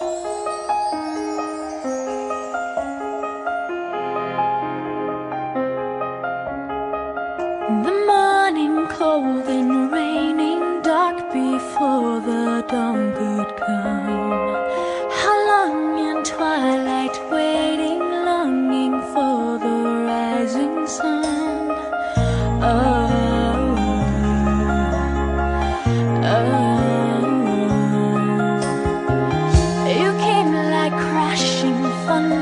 The morning cold and raining dark before the dawn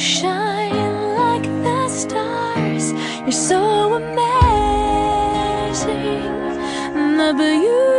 shine like the stars. You're so amazing. The beauty.